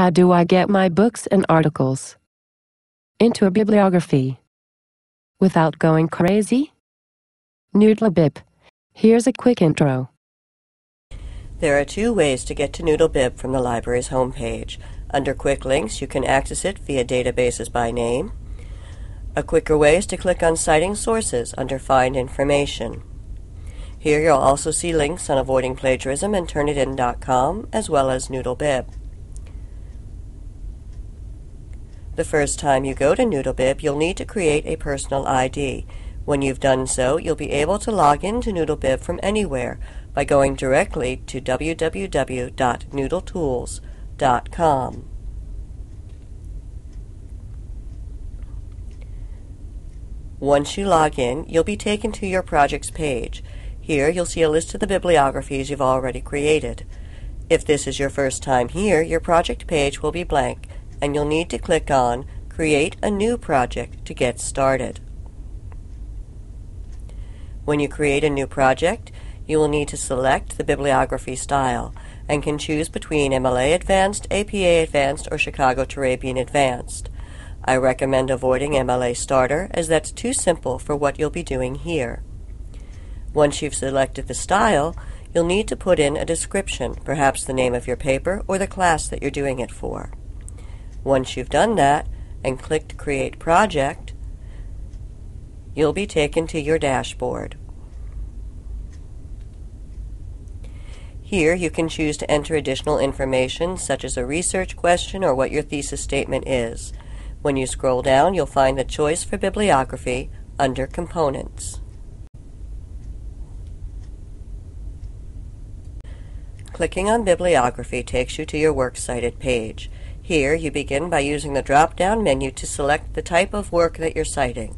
How do I get my books and articles into a bibliography without going crazy? Noodlebib. Here's a quick intro. There are two ways to get to Noodlebib from the library's homepage. Under Quick Links, you can access it via databases by name. A quicker way is to click on Citing Sources under Find Information. Here you'll also see links on avoiding plagiarism and Turnitin.com, as well as Noodlebib. The first time you go to Noodlebib, you'll need to create a personal ID. When you've done so, you'll be able to log into Noodlebib from anywhere by going directly to www.noodletools.com. Once you log in, you'll be taken to your project's page. Here you'll see a list of the bibliographies you've already created. If this is your first time here, your project page will be blank and you'll need to click on Create a New Project to get started. When you create a new project, you will need to select the bibliography style and can choose between MLA Advanced, APA Advanced, or Chicago Turabian Advanced. I recommend avoiding MLA Starter as that's too simple for what you'll be doing here. Once you've selected the style, you'll need to put in a description, perhaps the name of your paper or the class that you're doing it for. Once you've done that and clicked Create Project, you'll be taken to your dashboard. Here you can choose to enter additional information such as a research question or what your thesis statement is. When you scroll down, you'll find the choice for bibliography under Components. Clicking on Bibliography takes you to your Works Cited page. Here, you begin by using the drop-down menu to select the type of work that you're citing.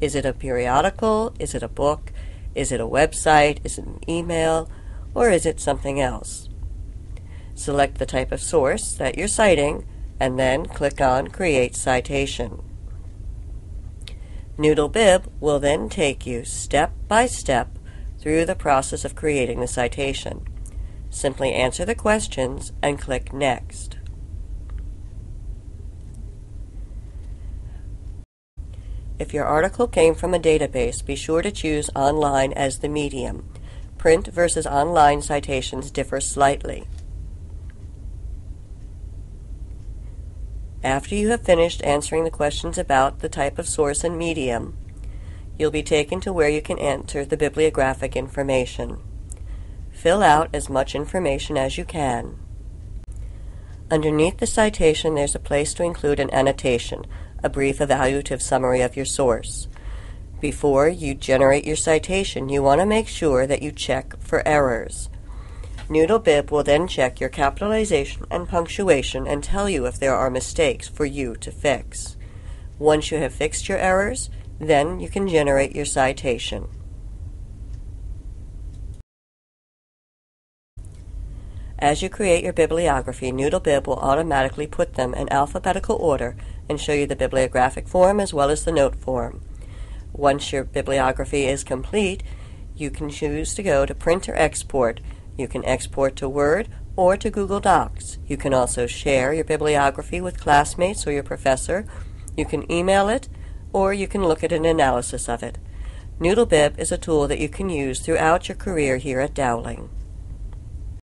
Is it a periodical? Is it a book? Is it a website? Is it an email? Or is it something else? Select the type of source that you're citing and then click on Create Citation. Noodlebib will then take you step by step through the process of creating the citation. Simply answer the questions and click Next. If your article came from a database, be sure to choose online as the medium. Print versus online citations differ slightly. After you have finished answering the questions about the type of source and medium, you'll be taken to where you can enter the bibliographic information. Fill out as much information as you can. Underneath the citation, there's a place to include an annotation, a brief evaluative summary of your source. Before you generate your citation, you want to make sure that you check for errors. Noodlebib will then check your capitalization and punctuation and tell you if there are mistakes for you to fix. Once you have fixed your errors, then you can generate your citation. As you create your bibliography, Noodlebib will automatically put them in alphabetical order and show you the bibliographic form as well as the note form. Once your bibliography is complete, you can choose to go to Print or Export you can export to Word or to Google Docs. You can also share your bibliography with classmates or your professor. You can email it, or you can look at an analysis of it. Noodlebib is a tool that you can use throughout your career here at Dowling.